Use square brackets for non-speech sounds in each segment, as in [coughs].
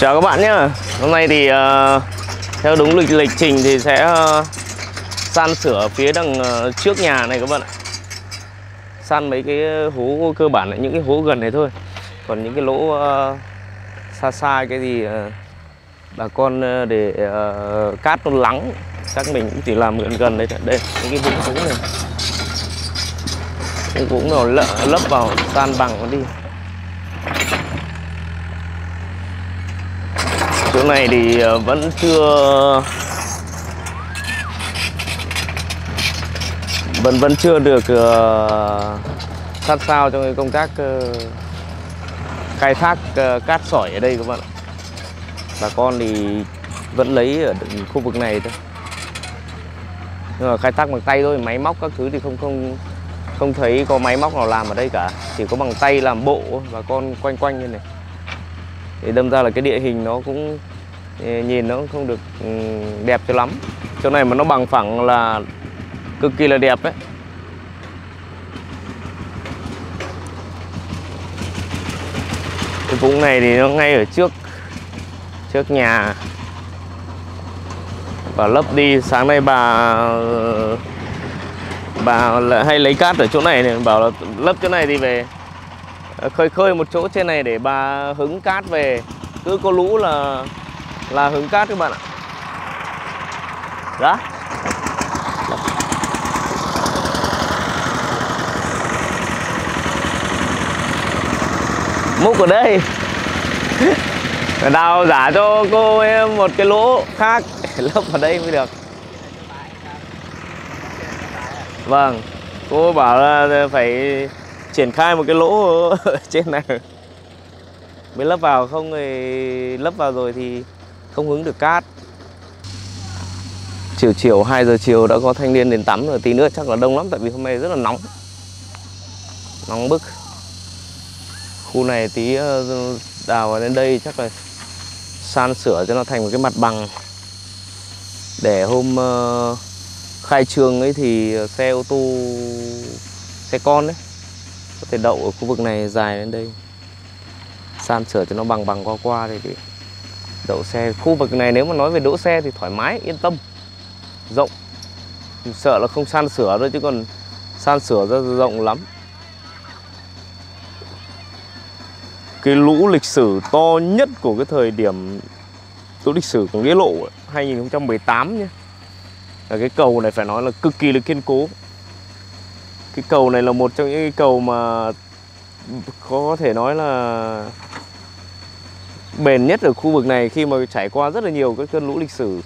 Chào các bạn nhé. Hôm nay thì uh, theo đúng lịch lịch trình thì sẽ uh, san sửa phía đằng uh, trước nhà này các bạn ạ. San mấy cái hố cơ bản là những cái hố gần này thôi. Còn những cái lỗ uh, xa xa cái gì uh, bà con uh, để uh, cát nó lắng chắc mình cũng chỉ làm gần gần đây thôi. Đây những cái vũng vũng này. Cái vũng nào lấp vào san bằng nó đi. Chỗ này thì ờ, vẫn chưa vẫn vẫn chưa được uh, sát sao trong cái công tác uh, khai thác uh, cát sỏi ở đây các bạn ạ. Bà con thì vẫn lấy ở khu vực này thôi. Nhưng mà khai thác bằng tay thôi máy móc các thứ thì không không không thấy có máy móc nào làm ở đây cả. Chỉ có bằng tay làm bộ bà con quanh quanh như này. Thì đâm ra là cái địa hình nó cũng nhìn nó không được ừ, đẹp cho lắm. Chỗ này mà nó bằng phẳng là cực kỳ là đẹp đấy. Cái vũng này thì nó ngay ở trước trước nhà. Và lấp đi, sáng nay bà bà hay lấy cát ở chỗ này này, bảo là lấp chỗ này thì về. Khơi khơi một chỗ trên này để bà hứng cát về. Cứ có lũ là là hướng cát các bạn ạ. Đó múc ở đây. Đào giả cho cô em một cái lỗ khác, [laughs] lấp vào đây mới được. Vâng cô bảo là phải triển khai một cái lỗ ở [laughs] trên này. Mới lấp vào, không thì lấp vào rồi thì không hứng được cát. Chiều chiều 2 giờ chiều đã có thanh niên đến tắm rồi tí nữa chắc là đông lắm tại vì hôm nay rất là nóng. Nóng bức. Khu này tí ờ, đào vào đến đây chắc là san sửa cho nó thành một cái mặt bằng. Để hôm ờ, khai trương ấy thì xe ô tô xe con đấy có thể đậu ở khu vực này dài đến đây. San sửa cho nó bằng bằng qua qua thì, đậu xe, khu vực này nếu mà nói về đỗ xe thì thoải mái, yên tâm. Rộng. Sợ là không san sửa thôi chứ còn san sửa ra rộng lắm. Cái lũ lịch sử to nhất của cái thời điểm lũ lịch sử của nghĩa lộ 2018 nhé. Là cái cầu này phải nói là cực kỳ là kiên cố. Cái cầu này là một trong những cái cầu mà có thể nói là bền nhất ở khu vực này khi mà trải qua rất là nhiều các cơn lũ lịch sử.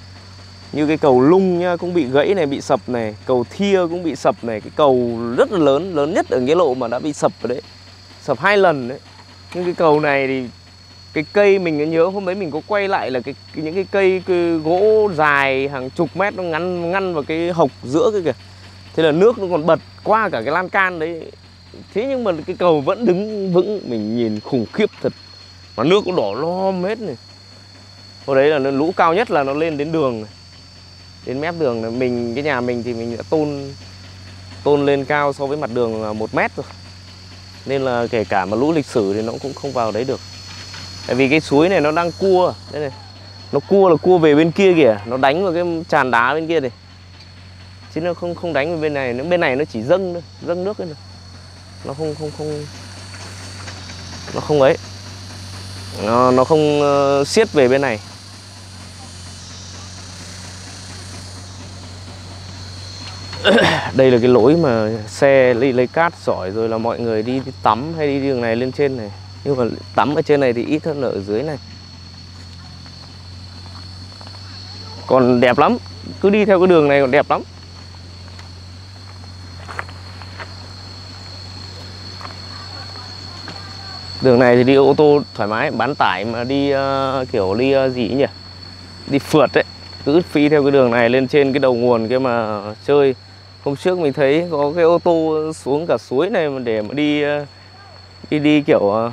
Như cái cầu lung nhá cũng bị gãy này bị sập này cầu thia cũng bị sập này cái cầu rất là lớn lớn nhất ở nghĩa lộ mà đã bị sập rồi đấy sập hai lần đấy. Nhưng cái cầu này thì cái cây mình nhớ hôm đấy mình có quay lại là cái, cái những cái cây cái gỗ dài hàng chục mét nó ngăn ngăn vào cái hộc giữa cái kìa. Thế là nước nó còn bật qua cả cái lan can đấy. Thế nhưng mà cái cầu vẫn đứng vững mình nhìn khủng khiếp thật mà nước cũng đổ lom hết này. Hồi đấy là lũ cao nhất là nó lên đến đường này. đến mép đường này. mình cái nhà mình thì mình đã tôn tôn lên cao so với mặt đường là một mét rồi. Nên là kể cả mà lũ lịch sử thì nó cũng không vào đấy được. Tại vì cái suối này nó đang cua. Đây này. Nó cua là cua về bên kia kìa. Nó đánh vào cái tràn đá bên kia này. Chứ nó không không đánh vào bên này. Nó bên này nó chỉ dâng thôi. Dâng nước thôi, nó không không không nó không ấy nó, nó không uh, siết về bên này. [coughs] Đây là cái lối mà xe lấy, lấy cát sỏi rồi là mọi người đi, đi tắm hay đi đường này lên trên này. Nhưng mà tắm ở trên này thì ít hơn ở dưới này. Còn đẹp lắm. Cứ đi theo cái đường này còn đẹp lắm. Đường này thì đi ô tô thoải mái bán tải mà đi uh, kiểu đi uh, gì nhỉ? Đi phượt đấy cứ phi theo cái đường này lên trên cái đầu nguồn kia mà chơi. Hôm trước mình thấy có cái ô tô xuống cả suối này mà để mà đi uh, đi đi kiểu uh,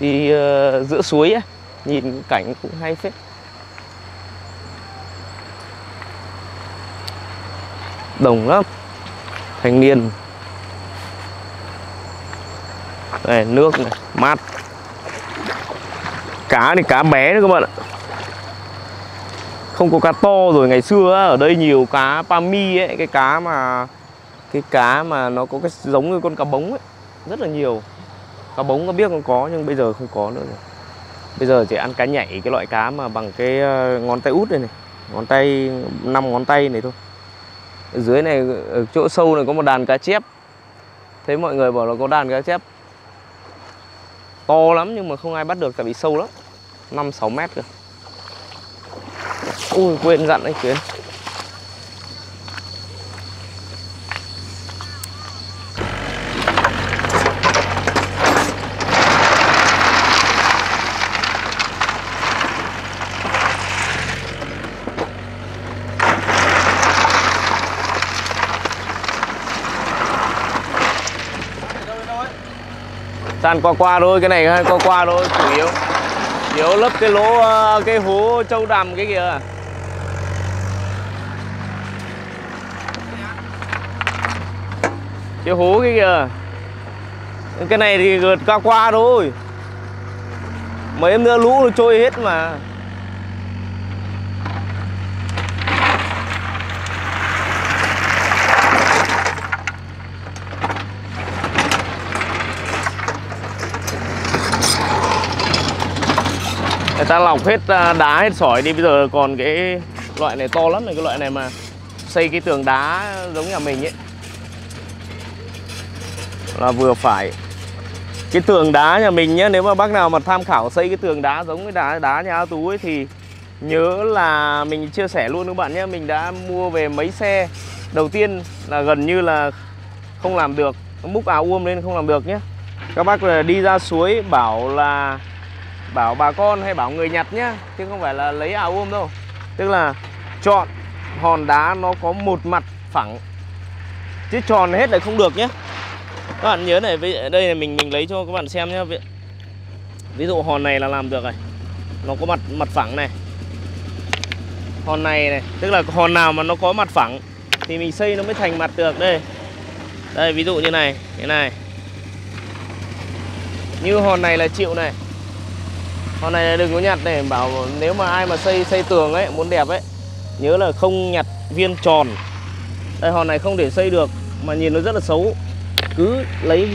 đi uh, giữa suối ấy. nhìn cảnh cũng hay phết. Đồng lắm thanh niên đây nước này mát. Cá thì cá bé nữa các bạn ạ. Không có cá to rồi ngày xưa á, ở đây nhiều cá pami ấy cái cá mà cái cá mà nó có cái giống như con cá bống ấy rất là nhiều. Cá bống có biết không? Có nhưng bây giờ không có nữa rồi. Bây giờ chỉ ăn cá nhảy cái loại cá mà bằng cái ờ, ngón tay út đây này. Ngón tay năm ngón tay này thôi. Ở dưới này ở chỗ sâu này có một đàn cá chép. Thấy mọi người bảo là có đàn cá chép to lắm nhưng mà không ai bắt được, tại vì sâu lắm. 5 6 mét cơ. Ui, quên dặn anh Tuyến Sàn qua qua thôi, cái này qua qua thôi, chủ yếu. Chủ yếu lấp cái lỗ, ờ, cái hố trâu đầm cái kìa à. Cái hố cái kìa à. Cái này thì gợt qua qua thôi. Mấy em nữa lũ nó trôi hết mà. Người ta lọc hết à, đá hết sỏi đi, bây giờ còn cái loại này to lắm này, cái loại này mà xây cái tường đá giống nhà mình ấy. Là vừa phải. Cái tường đá nhà mình nhé nếu mà bác nào mà tham khảo xây cái tường đá giống cái đá đá nhà A Tú ấy thì nhớ là mình chia sẻ luôn các bạn nhé mình đã mua về mấy xe. Đầu tiên là gần như là không làm được, múc áo uôm lên không làm được nhé các bác là đi ra suối bảo là bảo bà con hay bảo người nhặt nhá chứ không phải là lấy áo ôm đâu. Tức là chọn hòn đá nó có một mặt phẳng. Chứ tròn hết lại không được nhé các bạn nhớ này đây này mình mình lấy cho các bạn xem nhé ví, dụ hòn này là làm được này. Nó có mặt mặt phẳng này. Hòn này này tức là hòn nào mà nó có mặt phẳng thì mình xây nó mới thành mặt được đây. Đây ví dụ như này thế này. Như hòn này là chịu này. Con này đừng có nhặt này bảo nếu mà ai mà xây xây tường ấy muốn đẹp ấy nhớ là không nhặt viên tròn. Đây hòn này không để xây được mà nhìn nó rất là xấu. Cứ lấy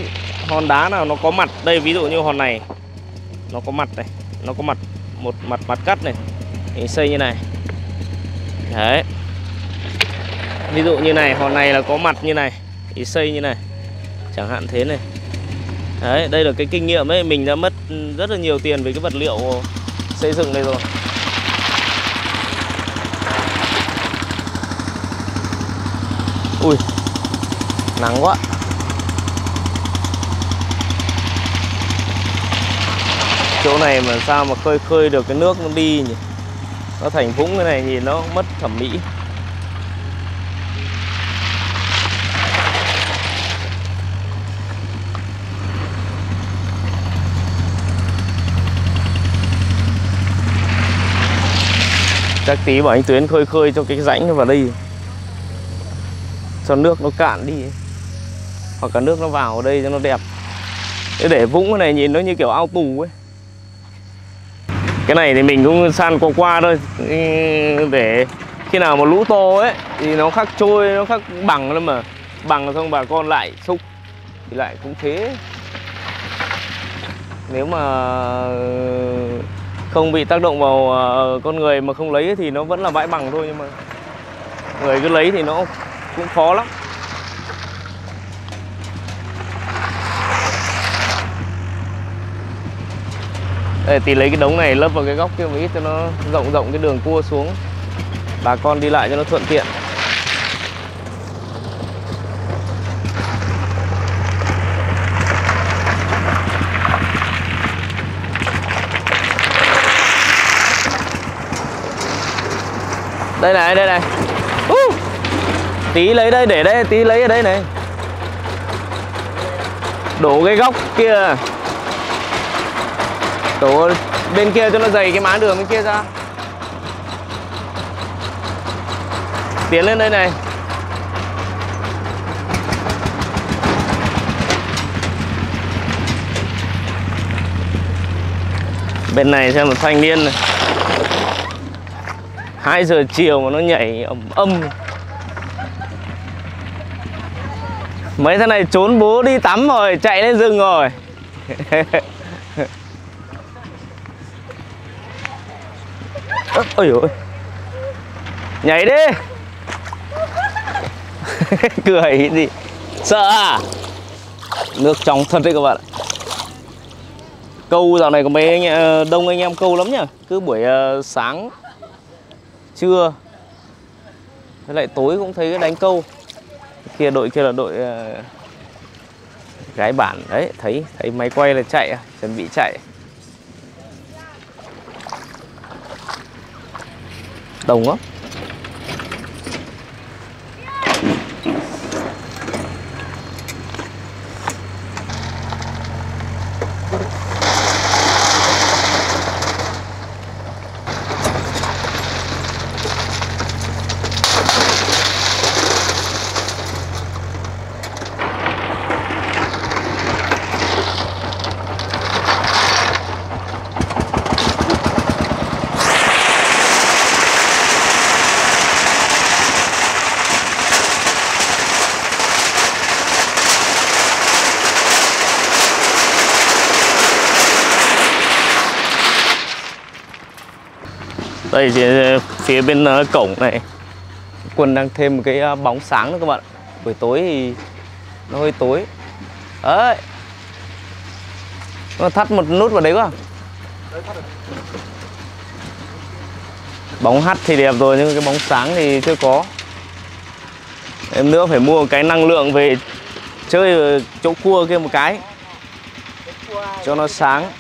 hòn đá nào nó có mặt. Đây ví dụ như hòn này nó có mặt này, nó có mặt một mặt mặt cắt này thì xây như này. Đấy. Ví dụ như này, hòn này là có mặt như này thì xây như này. Chẳng hạn thế này. Đấy, đây là cái kinh nghiệm ấy Mình đã mất rất là nhiều tiền về cái vật liệu xây dựng này rồi. Ui Nắng quá. Chỗ này mà sao mà khơi khơi được cái nước nó đi nhỉ? Nó thành vũng cái này nhìn nó mất thẩm mỹ. Chắc tí bảo anh Tuyến khơi khơi cho cái rãnh nó vào đây. Cho nước nó cạn đi. Hoặc cả nước nó vào ở đây cho nó đẹp. Để, để vũng cái này nhìn nó như kiểu ao tù ấy. Cái này thì mình cũng san qua qua thôi. Để khi nào mà lũ to ấy Thì nó khắc trôi, nó khắc bằng lắm mà. Bằng xong bà con lại xúc Thì lại cũng thế. Nếu mà không bị tác động vào ờ, con người mà không lấy thì nó vẫn là bãi bằng thôi nhưng mà người cứ lấy thì nó cũng khó lắm. Đây, tí lấy cái đống này lấp vào cái góc kia một ít cho nó rộng rộng cái đường cua xuống. Bà con đi lại cho nó thuận tiện. Đây này đây này. Uh, tí lấy đây để đây tí lấy ở đây này. Đổ cái góc kia. Đổ bên kia cho nó dày cái má đường bên kia ra. Tiến lên đây này. Bên này xem một thanh niên này. 2 giờ chiều mà nó nhảy ầm âm mấy thằng này trốn bố đi tắm rồi, chạy lên rừng rồi. [laughs] Ôi ôi. Nhảy đi. [laughs] Cười gì? Sợ à? Nước trong thật đấy các bạn câu dạo này có mấy anh ờ, đông anh em câu lắm nhá cứ buổi ờ, sáng trưa với lại tối cũng thấy đánh câu. Kia đội kia là đội uh, gái bản. Đấy thấy thấy máy quay là chạy à, chuẩn bị chạy. Đồng lắm đây thì phía bên ờ, cổng này. Quân đang thêm một cái ờ, bóng sáng nữa các bạn buổi tối thì nó hơi tối. Đấy. Nó thắt một nút vào đấy quá. Bóng hắt thì đẹp rồi, nhưng cái bóng sáng thì chưa có. Em nữa phải mua một cái năng lượng về chơi chỗ cua kia một cái. Cho nó sáng.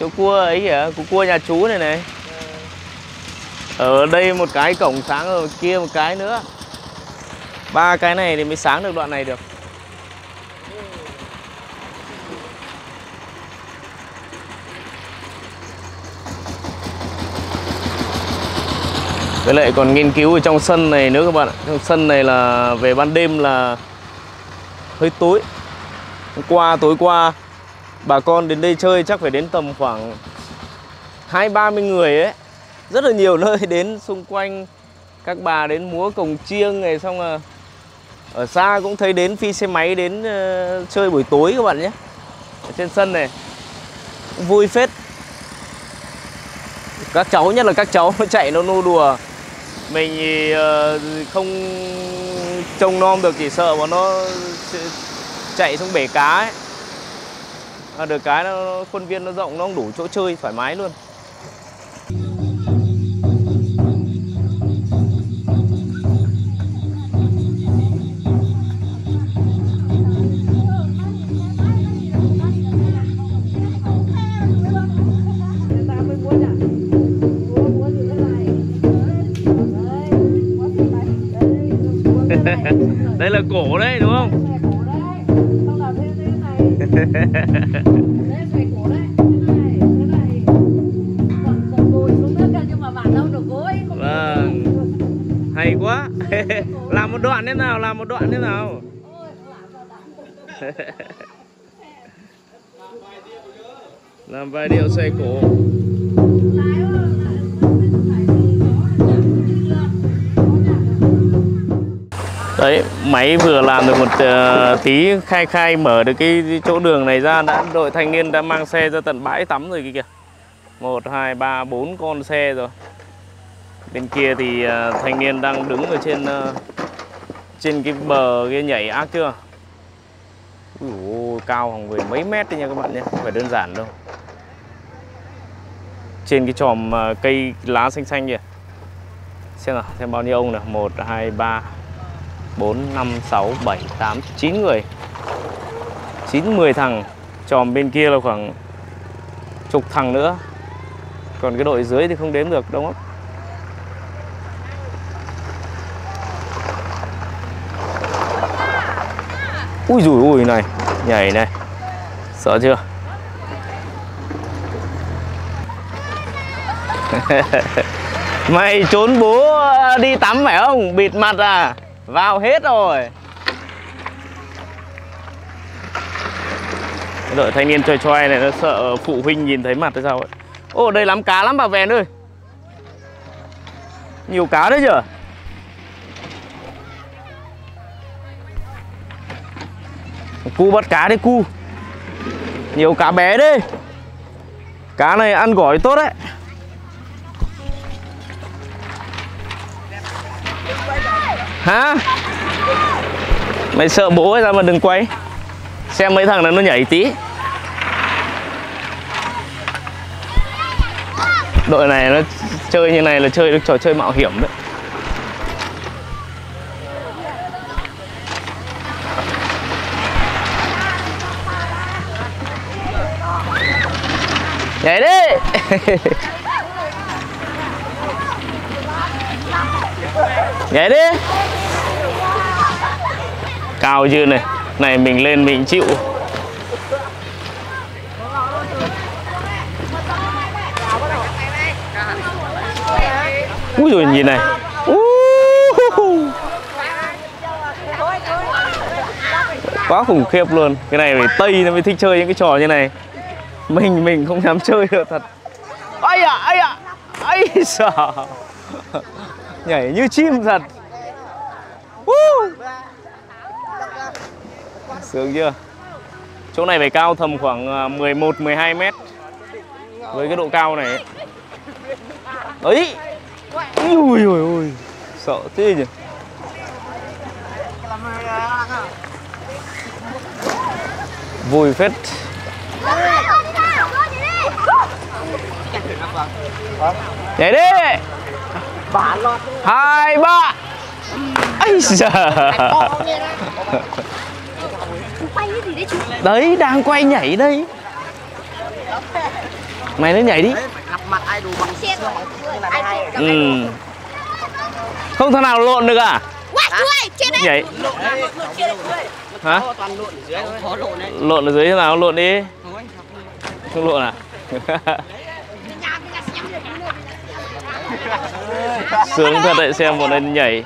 Chỗ cua ấy kìa cua nhà chú này này ở đây một cái cổng sáng ở kia một cái nữa. Ba cái này thì mới sáng được đoạn này được. Với lại còn nghiên cứu ở trong sân này nữa các bạn trong sân này là về ban đêm là hơi tối. Hôm qua, tối qua, bà con đến đây chơi chắc phải đến tầm khoảng hai ba mươi người ấy rất là nhiều [laughs] nơi đến xung quanh. Các bà đến múa cồng chiêng này xong là ở xa cũng thấy đến phi xe máy đến uh, chơi buổi tối các bạn nhé. Ở trên sân này vui phết. Các cháu nhất là các cháu nó [laughs] chạy nó nô đùa. Mình thì uh, không trông nom được chỉ sợ mà nó chạy xuống bể cá ấy. À, được cái nó khuôn viên nó rộng nó không đủ chỗ chơi thoải mái luôn. [laughs] đây là cổ đấy đúng không? Vâng. Hay quá. [laughs] Làm một đoạn thế nào làm một đoạn thế nào? [laughs] Làm vài điệu xoay cổ đấy máy vừa làm được một uh, tí khai khai mở được cái chỗ đường này ra đã đội thanh niên đã mang xe ra tận bãi tắm rồi kìa một hai ba bốn con xe rồi. Bên kia thì uh, thanh niên đang đứng ở trên uh, trên cái bờ kia nhảy ác chưa? Ủa, cao khoảng mười mấy mét đấy nha các bạn nhé không phải đơn giản đâu. Trên cái chòm uh, cây lá xanh xanh kìa. Xem nào xem bao nhiêu ông nào. Một hai ba. 4, 5, 6, 7, 8, 9 người. 9, 10 thằng. Tròm bên kia là khoảng chục thằng nữa. Còn cái đội dưới thì không đếm được đâu lắm Ui dùi ui này Nhảy này. Sợ chưa? [laughs] Mày trốn bố đi tắm phải không? Bịt mặt à? Vào hết rồi. Đội thanh niên choi choi này nó sợ phụ huynh nhìn thấy mặt hay sao ấy. Ô, đây lắm cá lắm bà Vèn ơi. Nhiều cá đấy chưa Cu bắt cá đi cu. Nhiều cá bé đấy. Cá này ăn gỏi tốt đấy. Hả? Mày sợ bố ấy ra mà đừng quay? Xem mấy thằng này nó nhảy tí. Đội này nó chơi như này là chơi được trò chơi mạo hiểm đấy. Nhảy đi! [laughs] Nhảy đi! Cao chưa này. Này mình lên mình chịu. Úi rồi nhìn này. Quá khủng khiếp luôn. Cái này phải Tây nó mới thích chơi những cái trò như này. Mình mình không dám chơi được thật. Ây à, ây à Ây sợ Nhảy như chim thật. Uh. Sướng chưa? Chỗ này phải cao tầm khoảng 11-12 mét. Với cái độ cao này. Ấy. Đấy Ui ui ui. Sợ thế nhỉ? Vui phết. Nhảy đi! Hai ba! Ây giời [laughs] quay cái gì đấy chú? Đấy đang quay nhảy đây. Mày nó nhảy đi. Ừ. Không thằng nào lộn được à? Quá chú ơi trên đây Nhảy. Hả? Lộn ở dưới thôi. Khó lộn đấy. Lộn ở dưới thế nào? Lộn đi. Không anh lộn à? [laughs] Sướng thật đấy xem bọn này nhảy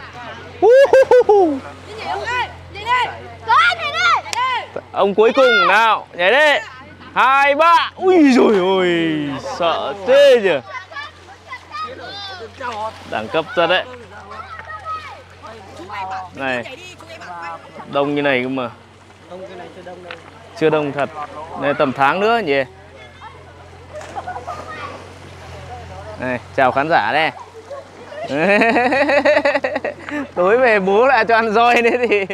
Ông cuối cùng nào? Nhảy đi. Hai, ba. Ui rồi ôi, Sợ thế nhỉ? Đẳng cấp thật đấy. Này, Đông như này cơ mà. Chưa đông thật. Này, tầm tháng nữa nhỉ? Này, chào khán giả đây. [laughs] Tối về bố lại cho ăn roi nữa thì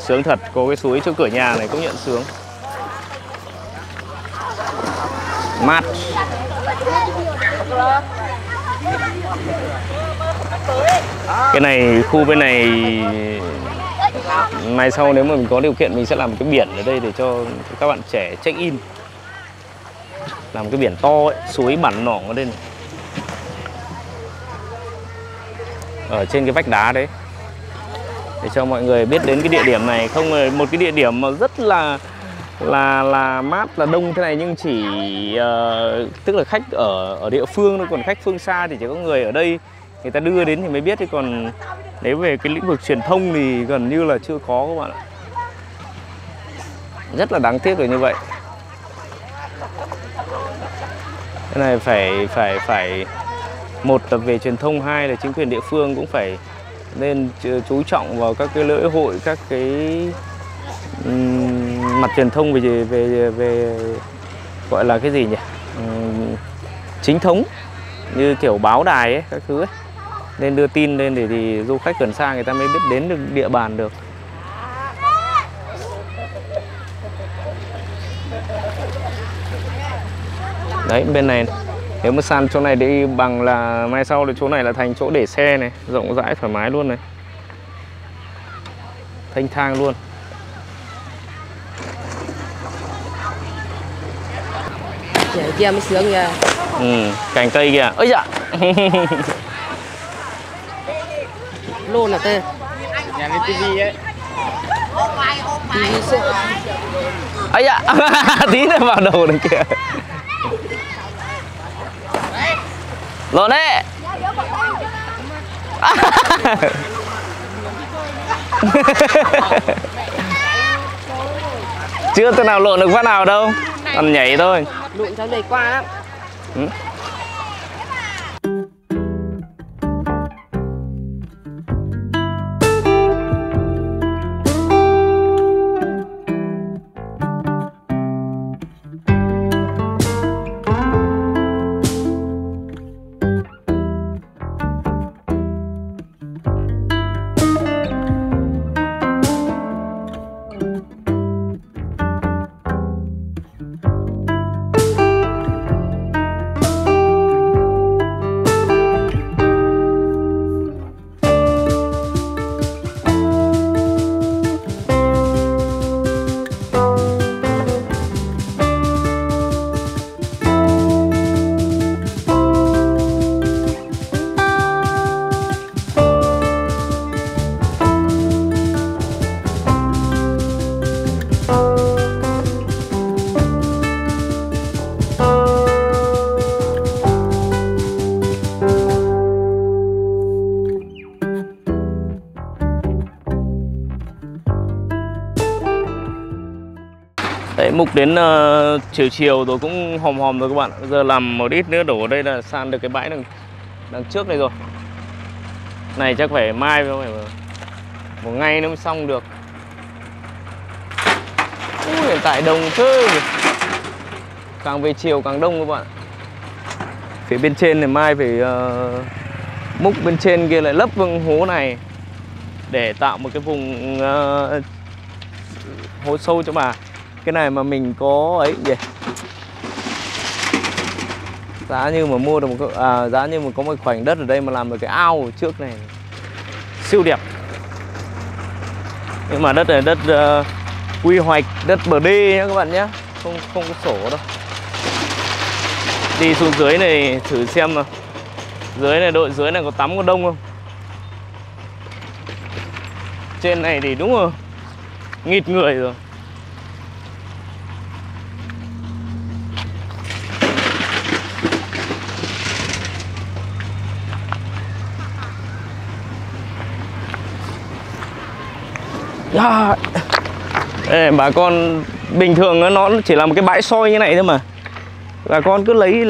Sướng thật, có cái suối trước cửa nhà này cũng nhận sướng. Mát. Cái này, khu bên này Mai sau nếu mà mình có điều kiện mình sẽ làm một cái biển ở đây để cho các bạn trẻ check in. Làm cái biển to ấy, suối bản nỏng ở đây này. Ở trên cái vách đá đấy. Để cho mọi người biết đến cái địa điểm này. Không một cái địa điểm mà rất là là là mát là đông thế này nhưng chỉ uh, tức là khách ở ở địa phương thôi. Còn khách phương xa thì chỉ có người ở đây. Người ta đưa đến thì mới biết. Chứ còn nếu về cái lĩnh vực truyền thông thì gần như là chưa có các bạn ạ. Rất là đáng tiếc là như vậy. Cái này phải phải phải một là về truyền thông hai là chính quyền địa phương cũng phải nên chú trọng vào các cái lễ hội các cái um, mặt truyền thông về về về gọi là cái gì nhỉ? Um, chính thống như kiểu báo đài ấy các thứ ấy. Nên đưa tin lên để thì du khách gần xa người ta mới biết đến được địa bàn được. Đấy bên này nếu mà sàn chỗ này đi bằng là mai sau thì chỗ này là thành chỗ để xe này rộng rãi thoải mái luôn này. Thanh thang luôn. Nhảy kia mới sướng nha ừ, cành cây kìa. Ơi dạ. Lôn là tê Nhà lên tivi ấy. Tivi sợ ấy dạ. [laughs] Tí nữa vào đầu này kìa lộn đấy. Chưa tôi nào lộn được phát nào đâu. Còn nhảy thôi. Lụn cháu nhảy qua lắm. Đấy, đến uh, chiều chiều rồi cũng hòm hòm rồi các bạn Bây giờ làm một ít nữa đổ ở đây là san được cái bãi đằng, đằng trước này rồi. Này chắc phải mai phải một ngày nó mới xong được. Ui, hiện tại đông thế. Càng về chiều càng đông các bạn Phía bên trên này mai phải uh, múc bên trên kia lại lấp vương hố này Để tạo một cái vùng uh, hố sâu cho bà cái này mà mình có ấy gì? Giá như mà mua được một cái- à, giá như mà có một khoảnh đất ở đây mà làm được cái ao ở trước này. Siêu đẹp. Nhưng mà đất này đất uh, quy hoạch đất bờ đê nhá các bạn nhé không không có sổ đâu. Đi xuống dưới này thử xem nào. Dưới này đội dưới này có tắm có đông không? Trên này thì đúng rồi. Nghịt người rồi. À, Ê, bà con bình thường nó- chỉ là một cái bãi soi như này thôi mà. Bà con cứ lấy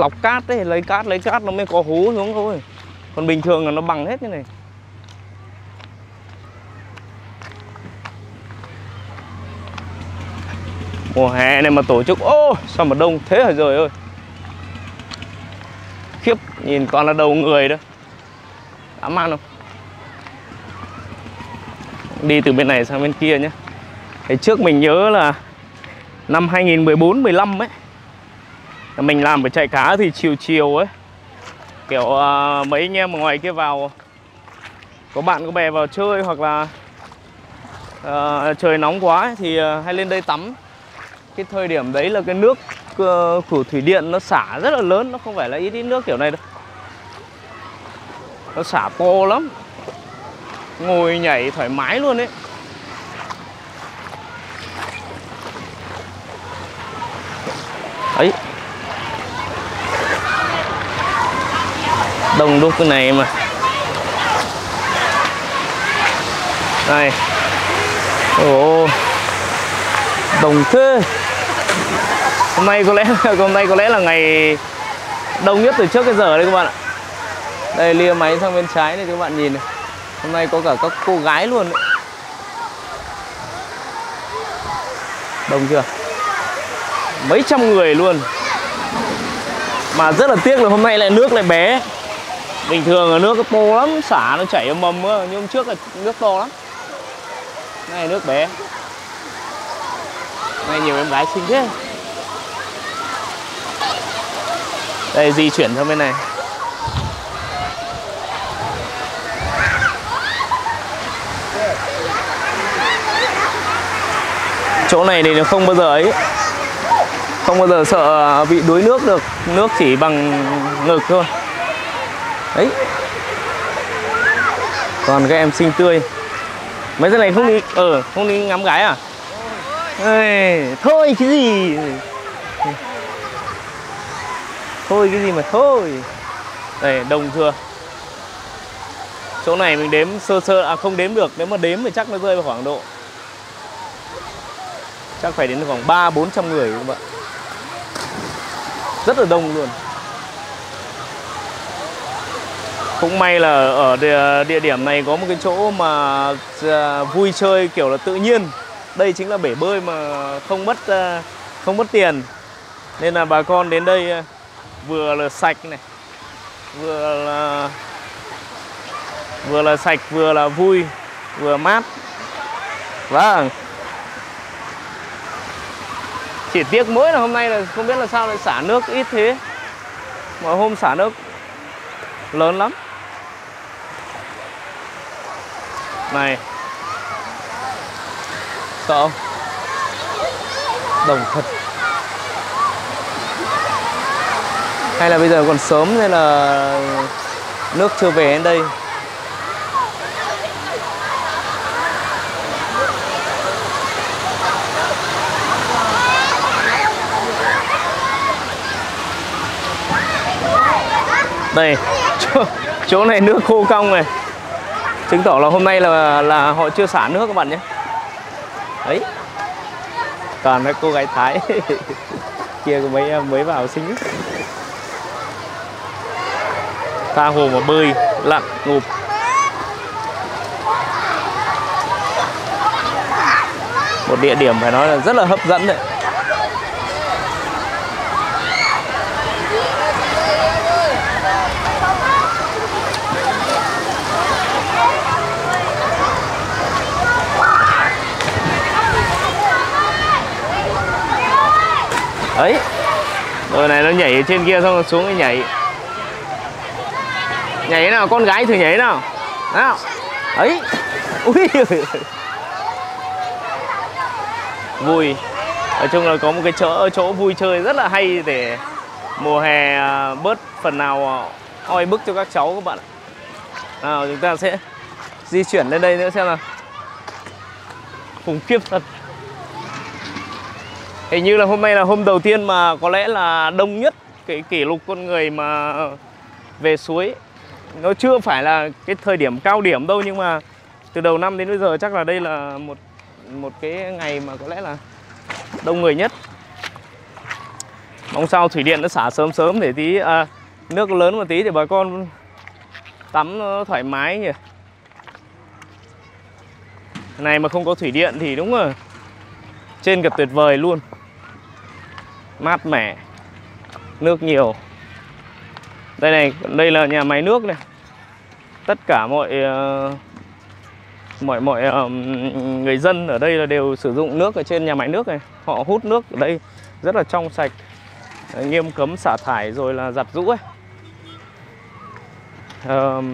lọc cát đấy lấy cát lấy cát nó mới có hố xuống thôi. Còn bình thường là nó bằng hết như này. Mùa hè này mà tổ chức ô sao mà đông thế hả rồi ơi. Khiếp nhìn toàn là đầu người đó. Dã man không? Đi từ bên này sang bên kia nhé. Thì trước mình nhớ là năm 2014 15 ấy. Mình làm ở chạy cá thì chiều chiều ấy. Kiểu uh, mấy anh em ở ngoài kia vào có bạn có bè vào chơi hoặc là uh, trời nóng quá ấy, thì uh, hay lên đây tắm. Cái thời điểm đấy là cái nước ờ, uh, của thủy điện nó xả rất là lớn nó không phải là ít ít nước kiểu này đâu. Nó xả to lắm ngồi nhảy thoải mái luôn đấy ấy. Đông đúc cái này mà. Này. Ồ. Đông thế. Hôm nay có lẽ hôm nay có lẽ là ngày đông nhất từ trước cái giờ đấy các bạn ạ. Đây, lia máy sang bên trái này các bạn nhìn này. Hôm nay có cả các cô gái luôn đấy. Đông chưa? Mấy trăm người luôn. Mà rất là tiếc là hôm nay lại nước lại bé. Bình thường là nước nó to lắm, Xả nó chảy mầm mầm Nhưng hôm trước là nước to lắm. Này nước bé. Này nhiều em gái xinh thế. Đây, di chuyển sang bên này. Chỗ này thì nó không bao giờ ấy. Không bao giờ sợ bị đuối nước được. Nước chỉ bằng ngực thôi. Đấy. Còn các em xinh tươi. Mấy giờ này không đi ờ không đi ngắm gái à? Ê, thôi cái gì? Thôi cái gì mà thôi. Đây đông chưa chỗ này mình đếm sơ sơ à không đếm được. Nếu mà đếm thì chắc nó rơi vào khoảng độ chắc phải đến khoảng ba bốn trăm người các bạn rất là đông luôn. Cũng may là ở địa, địa điểm này có một cái chỗ mà à, vui chơi kiểu là tự nhiên. Đây chính là bể bơi mà không mất à, không mất tiền. Nên là bà con đến đây à, vừa là sạch này vừa là vừa là sạch vừa là vui vừa mát. Vâng chỉ tiếc mỗi là hôm nay là không biết là sao lại xả nước ít thế. Mọi hôm xả nước lớn lắm. Này. Sợ không? Đồng thật. Hay là bây giờ còn sớm nên là nước chưa về đến đây? Đây chỗ, chỗ này nước khô cong này. Chứng tỏ là hôm nay là là họ chưa xả nước các bạn nhé. Đấy. Toàn mấy cô gái thái. [laughs] Kia có mấy mới vào sinh tha hồ mà bơi lặn ngụp. Một địa điểm phải nói là rất là hấp dẫn đấy. Ấy rồi này, nó nhảy ở trên kia xong rồi xuống cái nhảy. Nhảy nào, con gái thử nhảy nào. Nào ấy ui. [laughs] Vui. Nói chung là có một cái chỗ chỗ vui chơi rất là hay để mùa hè à, bớt phần nào à, oi bức cho các cháu, các bạn ạ. Nào, chúng ta sẽ di chuyển lên đây nữa xem nào. Khủng khiếp thật. Hình như là hôm nay là hôm đầu tiên mà có lẽ là đông nhất cái kỷ lục con người mà về suối. Nó chưa phải là cái thời điểm cao điểm đâu nhưng mà từ đầu năm đến bây giờ chắc là đây là một một cái ngày mà có lẽ là đông người nhất. Mong sao thủy điện nó xả sớm sớm để tí à, nước lớn một tí để bà con tắm nó thoải mái nhỉ? Này mà không có thủy điện thì đúng rồi. Trên cả tuyệt vời luôn mát mẻ nước nhiều. Đây này đây là nhà máy nước này. Tất cả mọi uh, mọi mọi uh, người dân ở đây là đều sử dụng nước ở trên nhà máy nước này. Họ hút nước ở đây rất là trong sạch nghiêm cấm xả thải rồi là giặt rũ ấy. Uh,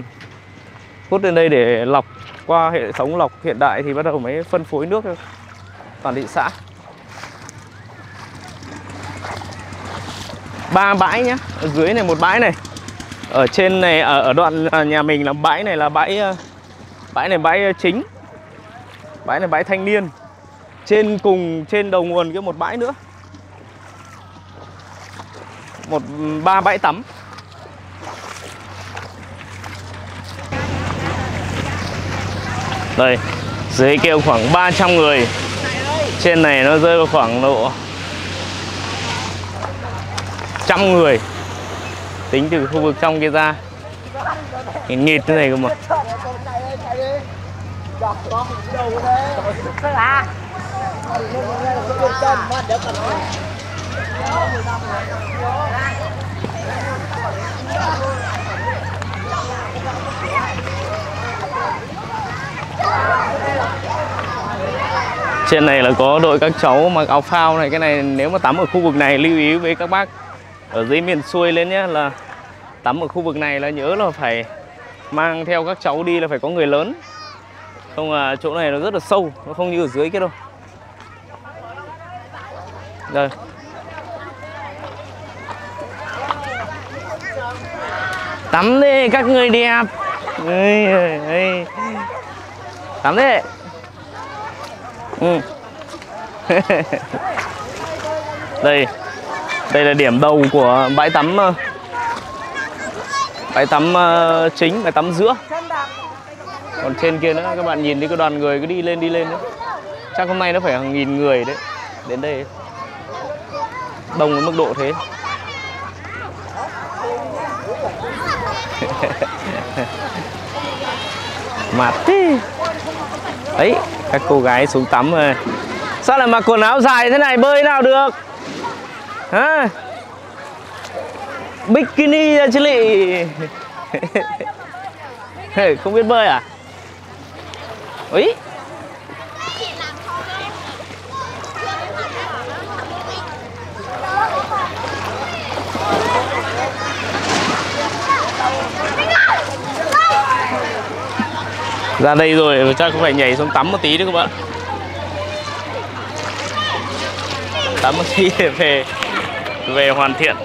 hút lên đây để lọc qua hệ thống lọc hiện đại thì bắt đầu mới phân phối nước toàn thị xã. Ba bãi nhá ở dưới này một bãi này. Ở trên này ở, ở đoạn à, nhà mình là bãi này là bãi ờ, bãi này bãi ờ, chính. Bãi này bãi thanh niên. Trên cùng trên đầu nguồn cái một bãi nữa. Một ba bãi tắm. Đây dưới kêu khoảng 300 người. Trên này nó rơi vào khoảng độ 100 người. Tính từ khu vực trong kia ra. Nghịt thế này cơ mà. Trên này là có đội các cháu mặc áo phao này. Cái này nếu mà tắm ở khu vực này, lưu ý với các bác ở dưới miền xuôi lên nhé là tắm ở khu vực này là nhớ là phải mang theo các cháu đi là phải có người lớn. Không à chỗ này nó rất là sâu nó không như ở dưới kia đâu. Đây tắm đi các người đẹp. Ê, ê. tắm đi. Ừ. [laughs] đây đây là điểm đầu của bãi tắm ờ, bãi tắm ờ, chính, bãi tắm giữa. Còn trên kia nữa, các bạn nhìn thấy cái đoàn người cứ đi lên đi lên đấy. Chắc hôm nay nó phải hàng nghìn người đấy, đến đây đông đến mức độ thế. [laughs] Mát thế. Ấy, các cô gái xuống tắm rồi. Sao lại mặc quần áo dài thế này? Bơi nào được hả? Bikini ra chứ lị. [laughs] Không biết bơi à? Ấy ra đây rồi chắc cũng phải nhảy xuống tắm một tí nữa các bạn. Tắm một tí để về về hoàn thiện.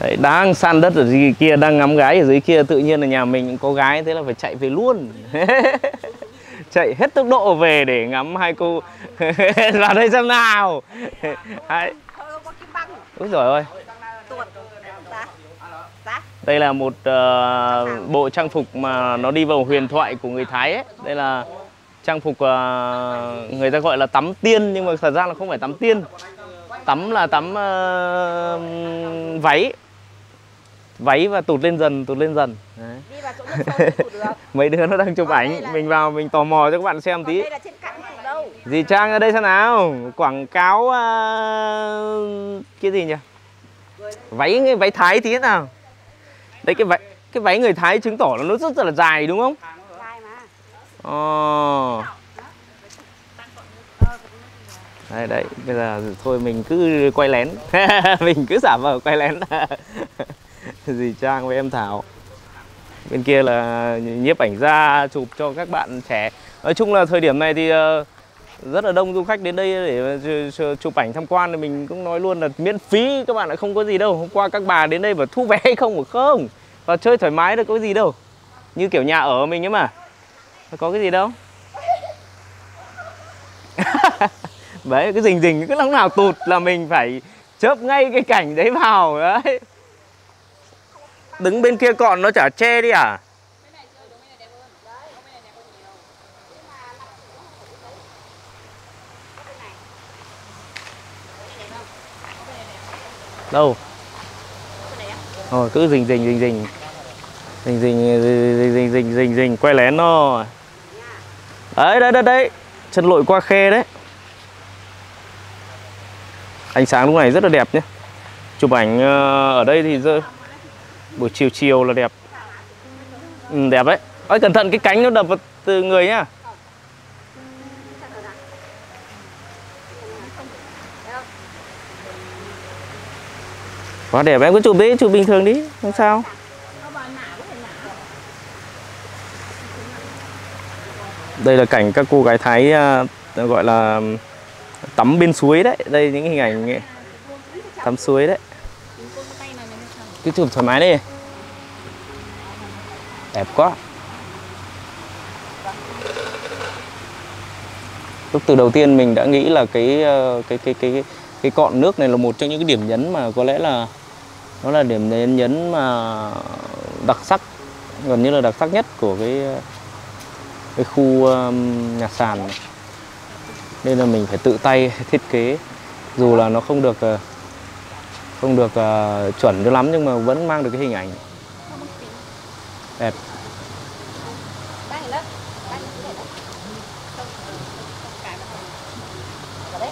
Đấy, đang san đất ở dưới kia đang ngắm gái ở dưới kia tự nhiên là nhà mình cũng có gái thế là phải chạy về luôn [laughs] chạy hết tốc độ về để ngắm hai cô [laughs] vào đây xem nào Đấy. Úi rồi ơi đây là một uh, bộ trang phục mà nó đi vào huyền thoại của người Thái ấy. Đây là trang phục uh, người ta gọi là tắm tiên nhưng mà thật ra là không phải tắm tiên. Tắm là tắm uh, váy. Váy và tụt lên dần, tụt lên dần. Đấy. Đi vào chỗ nước sâu tụt được. [laughs] Mấy đứa nó đang chụp Còn ảnh, là- mình vào mình tò mò cho các bạn xem Còn tí. đây là trên cạn đâu. Dì Trang ở đây xem nào Quảng cáo ờ, Cái gì nhỉ Váy váy Thái tí nào Đấy cái váy Cái váy người Thái chứng tỏ là nó rất là dài đúng không Dài mà. Ồ Đây đấy Bây giờ thôi mình cứ quay lén [laughs] Mình cứ giả vờ quay lén [laughs] [laughs] Dì Trang với em Thảo. Bên kia là nhiếp ảnh gia chụp cho các bạn trẻ. Nói chung là thời điểm này thì ờ, rất là đông du khách đến đây để chụp ảnh tham quan thì mình cũng nói luôn là miễn phí, các bạn lại không có gì đâu. Hôm qua các bà đến đây và thu vé [laughs] hay không mà không. Và chơi thoải mái đâu có gì đâu. Như kiểu nhà ở mình ấy mà. Có cái gì đâu. [laughs] Đấy, cái rình rình, cứ lúc nào tụt là mình phải chớp ngay cái cảnh đấy vào, đấy. Đứng bên kia cọn nó chả che đi à? Đâu? Rồi cứ rình rình rình rình. Rình rình rình rình rình rình rình quay lén nó. Đấy đấy đấy đấy. Chân lội qua khe đấy. Ánh sáng lúc này rất là đẹp nhé. Chụp ảnh ờ, ở đây thì rơi buổi chiều chiều là đẹp. Ừ, đẹp đấy. Ôi, cẩn thận cái cánh nó đập vào từ người nhá. Quá đẹp em cứ chụp đi chụp bình thường đi không sao. Đây là cảnh các cô gái thái à, gọi là tắm bên suối đấy. Đây những hình ảnh tắm suối đấy cứ chụp thoải mái đi đẹp quá lúc từ đầu tiên mình đã nghĩ là cái ờ, cái cái cái cái cọn nước này là một trong những cái điểm nhấn mà có lẽ là nó là điểm nhấn nhấn mà đặc sắc gần như là đặc sắc nhất của cái cái khu um, nhà sàn này. nên là mình phải tự tay [laughs] thiết kế dù là nó không được ờ, không được uh, chuẩn cho lắm nhưng mà vẫn mang được cái hình ảnh. Đẹp Đang ở lớp. Đang ở đây đó. Không, không cái mà không. Ở đấy.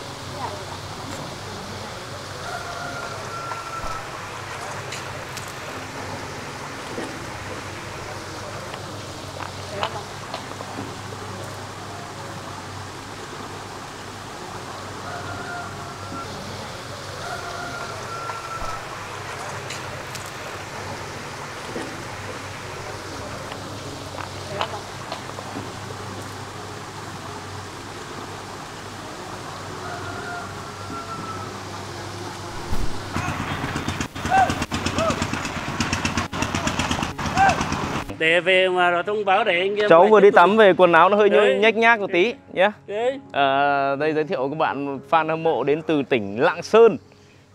để về mà nó thông báo để anh em cháu vừa đi tắm về quần áo nó hơi Đấy. nhách nhác một tí nhé đấy. Ờ, đây giới thiệu các bạn fan hâm mộ đến từ tỉnh Lạng Sơn.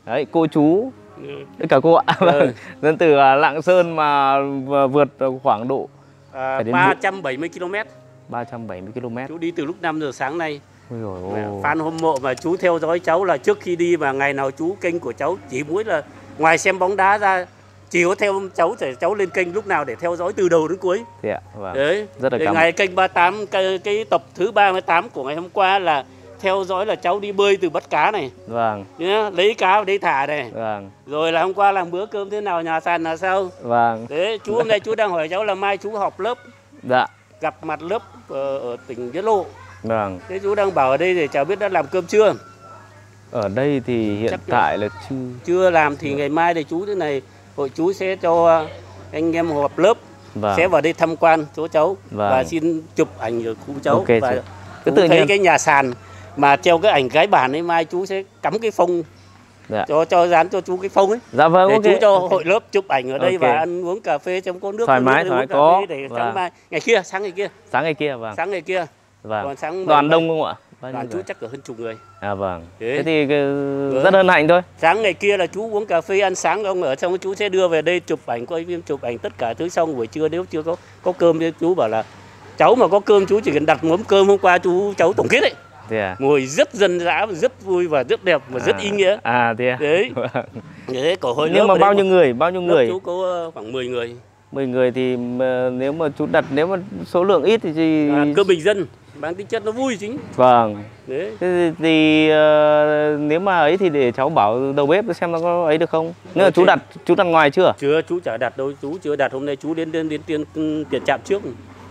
Đấy cô chú. Ừ. tất cả cô ạ. Ừ. [laughs] đến từ à, Lạng Sơn mà vượt khoảng độ à, Phải đến 370 km. 370 km. Chú đi từ lúc 5 giờ sáng nay. Fan hâm mộ mà chú theo dõi cháu là trước khi đi mà ngày nào chú kênh của cháu chỉ muốn là ngoài xem bóng đá ra chỉ có theo cháu để cháu lên kênh lúc nào để theo dõi từ đầu đến cuối. Thế ạ, vâng. đấy. Rất là Thì cảm ngày kênh 38 cái, cái tập thứ 38 của ngày hôm qua là theo dõi là cháu đi bơi từ bắt cá này. Vâng, nhá, lấy cá vào đây thả này. Vâng, rồi là hôm qua làm bữa cơm thế nào nhà sàn là sao? Vâng, đấy chú hôm nay chú đang hỏi cháu là mai chú học lớp. Dạ, gặp mặt lớp ở, ở tỉnh Nhất Lộ. Vâng. thế chú đang bảo ở đây để cháu biết đã làm cơm chưa? Ở đây thì hiện Chắc tại là chưa. Chưa làm thì ngày mai thì chú thế này hội chú sẽ cho anh em họp lớp Vâng. sẽ vào đây tham quan chỗ cháu Vâng. và xin chụp ảnh ở khu cháu Ok, và Cứ tự thấy nhiên. cái nhà sàn mà treo cái ảnh gái bản ấy mai chú sẽ cắm cái phông Dạ. cho cho dán cho chú cái phông ấy Dạ vâng, để ok. chú cho hội lớp chụp ảnh ở đây Ok. và ăn uống cà phê trong có nước Thoải mái, thoải có. để Vâng. sáng mai ngày kia sáng ngày kia Sáng ngày kia vâng. sáng ngày kia Vâng. còn sáng Đoàn đông không ạ? Bao nhiêu chú chắc cỡ hơn chục người À vâng. Thế. Thế thì Vâng. rất hân hạnh thôi. sáng ngày kia là chú uống cà phê ăn sáng ông ở xong chú sẽ đưa về đây chụp ảnh quay phim chụp ảnh tất cả thứ xong buổi trưa nếu chưa có có cơm thì chú bảo là cháu mà có cơm chú chỉ cần đặt mớm cơm hôm qua chú cháu tổng kết ấy Thế à? ngồi rất dân dã và rất vui và rất đẹp và rất À. ý nghĩa À thế à? đấy [laughs] Vâng. thế cổ hội Nhưng mà bao nhiêu người? Bao nhiêu người? chú có ờ, khoảng 10 người 10 người thì mà nếu mà chú đặt nếu mà số lượng ít thì, thì... à, cơm bình dân mang tính chất nó vui chính Vâng. đấy Thế thì, thì ờ, nếu mà ấy thì để cháu bảo đầu bếp xem nó có ấy được không? Nếu mà Ok. chú đặt chú đặt ngoài chưa? chưa chú chả đặt đâu chú chưa đặt hôm nay chú đến đến đến tiền tiền trạm trước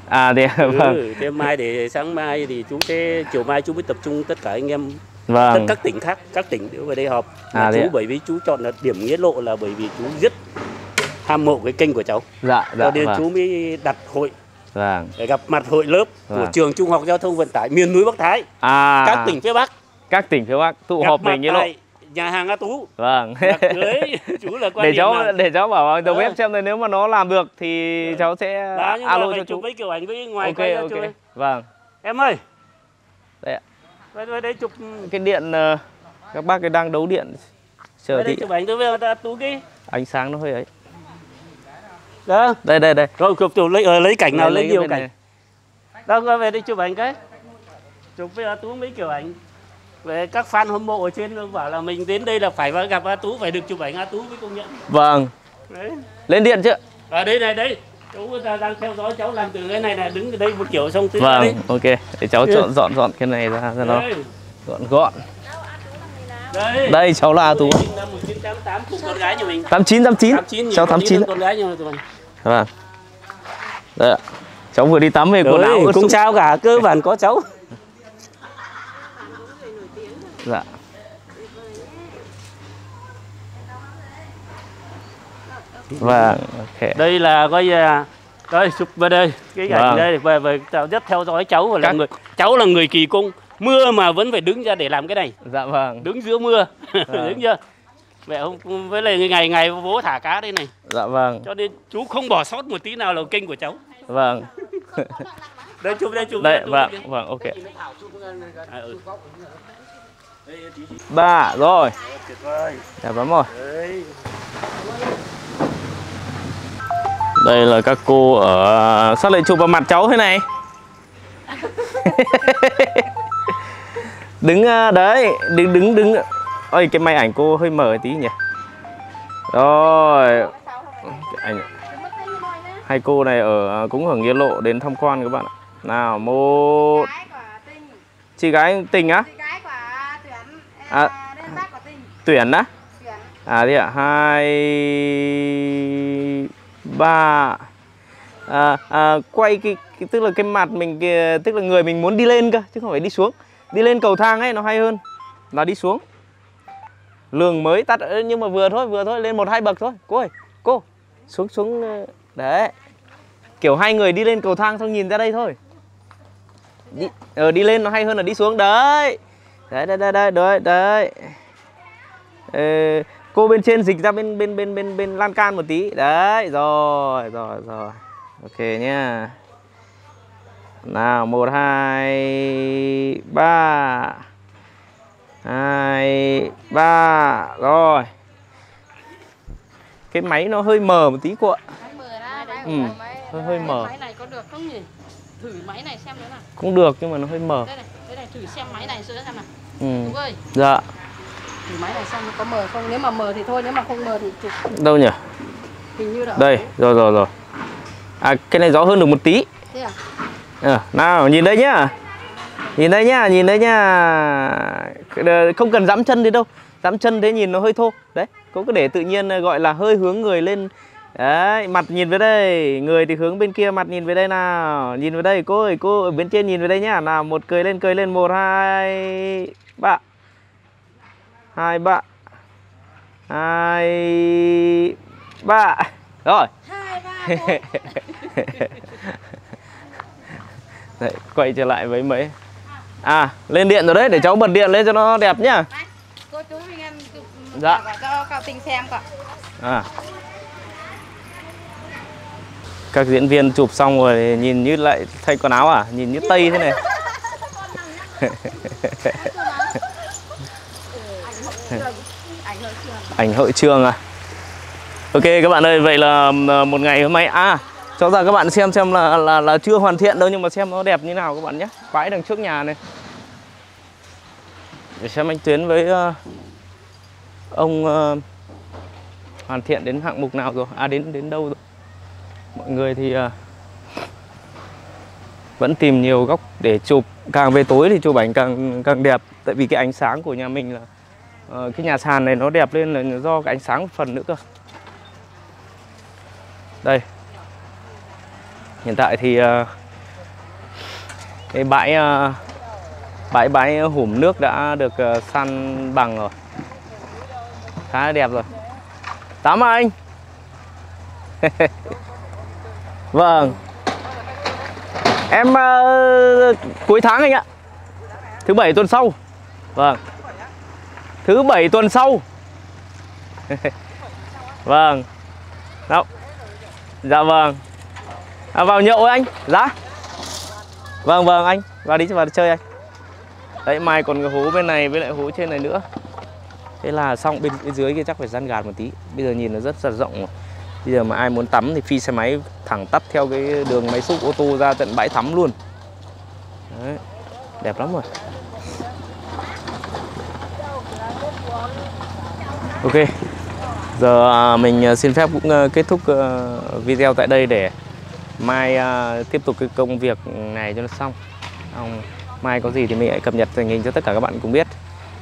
À thế à? [laughs] vâng. ừ, thế mai để sáng mai thì chú sẽ chiều mai chú mới tập trung tất cả anh em tất Vâng. các tỉnh khác các tỉnh đều về đây họp À, chú bởi vì chú chọn là điểm nghĩa lộ là bởi vì chú rất ham mộ cái kênh của cháu Dạ dạ cho nên vâng. chú mới đặt hội Vâng. để gặp mặt hội lớp của Vâng. trường trung học giao thông vận tải miền núi Bắc Thái À các tỉnh phía Bắc các tỉnh phía Bắc tụ gặp họp về nghĩa lộ. nhà hàng A Tú Vâng. [laughs] Chú là quan để cháu là- để cháu bảo đầu Ờ. bếp xem là nếu mà nó làm được thì cháu sẽ Đó, nhưng mà alo cho chú. với kiểu ảnh với ngoài Ok quay ra ok. chú. Vâng. em ơi Đây ạ. đây đây, đây chụp Cái điện ờ, các bác cái đang đấu điện chờ đây, đây chụp ảnh tôi với A Tú cái ánh sáng nó hơi ấy. Đó Đây đây đây. rồi chụp chụp lấy ờ, lấy cảnh nào lấy cái nhiều cảnh này. đâu qua về đây chụp ảnh cái chụp với A Tú mấy kiểu ảnh về các fan hâm mộ ở trên bảo là mình đến đây là phải gặp A Tú phải được chụp ảnh A Tú mới công nhận Vâng. đấy Lên điện chưa? ở đây này đấy chú đang theo dõi cháu làm từ cái này là đứng ở đây một kiểu xong thứ Vâng, đấy ok. Để cháu Ừ. dọn dọn dọn cái này ra cho nó gọn gọn. đấy Đây cháu là A Tú. Năm 1988 cùng con gái nhà mình 89 89. 89 Cháu 89. con gái nhà mình Vâng. Đây ạ. Cháu vừa đi tắm về quần áo cũng sũng. sao cả cơ bản có cháu Dạ. Vâng, ok. đây là coi à, đây chụp về đây cái ảnh Vâng. đây về về cháu rất theo dõi cháu và là Các- người cháu là người kỳ cung mưa mà vẫn phải đứng ra để làm cái này Dạ vâng. đứng giữa mưa Vâng. [laughs] đứng chưa mẹ không với lại ngày ngày bố thả cá đây này Dạ vâng. cho nên chú không bỏ sót một tí nào là kênh của cháu Vâng. đây chụp đây chụp Đây, chụp vâng, đây. vâng, ok. À, ừ. Ba, rồi. Dạ lắm rồi. đấy Đây là các cô ở sao lại chụp vào mặt cháu thế này? [laughs] [laughs] đứng à, đấy, đứng đứng đứng. Ôi cái máy ảnh cô hơi mở tí nhỉ. Rồi, cái ảnh hai cô này ở cũng ở nghĩa lộ đến tham quan các bạn ạ. Nào, một chị gái tình á, À. à. tuyển á. À thế ạ, hai ba à, à, quay cái, cái tức là cái mặt mình kia, tức là người mình muốn đi lên cơ chứ không phải đi xuống. Đi lên cầu thang ấy nó hay hơn là đi xuống. Lường mới tắt nhưng mà vừa thôi, vừa thôi, lên một hai bậc thôi. Cô ơi, cô xuống xuống đấy. Kiểu hai người đi lên cầu thang xong nhìn ra đây thôi. Đi, ờ, đi lên nó hay hơn là đi xuống đấy. Đấy đấy đấy đấy đấy đấy. Ờ, cô bên trên dịch ra bên bên bên bên bên lan can một tí đấy rồi rồi rồi ok nhá nào một hai ba hai ba rồi cái máy nó hơi mờ một tí cô ạ Ừ, hơi- hơi mờ. Máy này có được không nhỉ? Thử máy này xem nữa nào. cũng được nhưng mà nó hơi mờ Đây này, đây này thử xem máy này xem nào. ừ. Đúng ơi, dạ thử máy này xem có mờ không. Nếu mà mờ thì thôi, nếu mà không mờ thì chụp đâu nhỉ hình như là đây rồi rồi rồi à cái này rõ hơn được một tí Thế à? Ờ, nào nhìn đây nhá nhìn đây nhá nhìn đây nhá. Ờ, không cần dẫm chân đi đâu. Dẫm chân thế nhìn nó hơi thô. Đấy có cái để tự nhiên ờ, gọi là hơi hướng người lên. Đấy mặt nhìn về đây. Người thì hướng bên kia mặt nhìn về đây nào. Nhìn về đây cô ơi cô ở bên trên nhìn về đây nhá. Nào một cười lên cười lên. Một hai ba. Hai ba. Hai ba. Rồi. Hai, ba. [laughs] Đấy, quay trở lại với mấy À, lên điện rồi đấy, để cháu bật điện lên cho nó đẹp nhá cô chú mình em Dạ. cho cậu tình xem cậu. à. Các diễn viên chụp xong rồi nhìn như lại thay quần áo à, nhìn như Tây thế này. Ảnh hội trường à Ok các bạn ơi, vậy là ờ, một ngày hôm nay À, cho ra các bạn xem xem là, là là chưa hoàn thiện đâu Nhưng mà xem nó đẹp như nào các bạn nhé. Bãi đằng trước nhà này. Để xem anh Tuyến với uh, ông uh, hoàn thiện đến hạng mục nào rồi. À đến đến đâu rồi? Mọi người thì uh, vẫn tìm nhiều góc để chụp. Càng về tối thì chụp ảnh càng càng đẹp. Tại vì cái ánh sáng của nhà mình là uh, Cái nhà sàn này nó đẹp lên là do cái ánh sáng một phần nữa cơ. Đây. Hiện tại thì ờ, cái bãi ờ, bãi bãi hùm nước đã được ờ, san săn bằng rồi. Khá là đẹp rồi. Tám à anh? [laughs] Vâng. Em uh, cuối tháng anh ạ. Thứ bảy tuần sau. Vâng. Thứ bảy tuần sau. [laughs] Vâng. Đâu? Dạ vâng à, vào nhậu với anh. Dạ. Vâng vâng anh. Vào đi vào đi chơi anh. Đấy mai còn cái hố bên này với lại hố trên này nữa. Thế là xong bên, bên dưới kia chắc phải gian gạt một tí. Bây giờ nhìn nó rất là rộng. Rồi bây giờ mà ai muốn tắm thì phi xe máy thẳng tắt theo cái đường máy xúc ô tô ra tận bãi tắm luôn. Đấy. Đẹp lắm rồi. Ok. Giờ à, mình à, xin phép cũng à, kết thúc video tại đây để mai uh, tiếp tục cái công việc này cho nó xong. Xong, mai có gì thì mình hãy cập nhật tình hình cho tất cả các bạn cùng biết.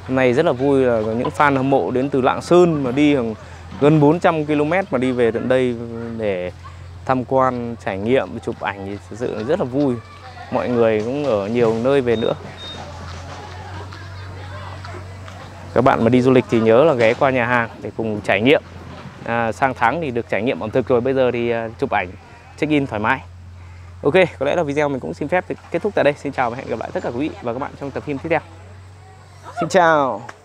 Hôm nay rất là vui là có những fan hâm mộ đến từ Lạng Sơn mà đi hàng gần 400 km mà đi về tận đây để tham quan trải nghiệm chụp ảnh thì thực sự rất là vui. Mọi người cũng ở nhiều nơi về nữa. Các bạn mà đi du lịch thì nhớ là ghé qua nhà hàng để cùng trải nghiệm. À, sang tháng thì được trải nghiệm ẩm thực rồi bây giờ thì à, chụp ảnh check in thoải mái. Ok, có lẽ là video mình cũng xin phép kết thúc tại đây. Xin chào và hẹn gặp lại tất cả quý vị và các bạn trong tập phim tiếp theo. Xin chào.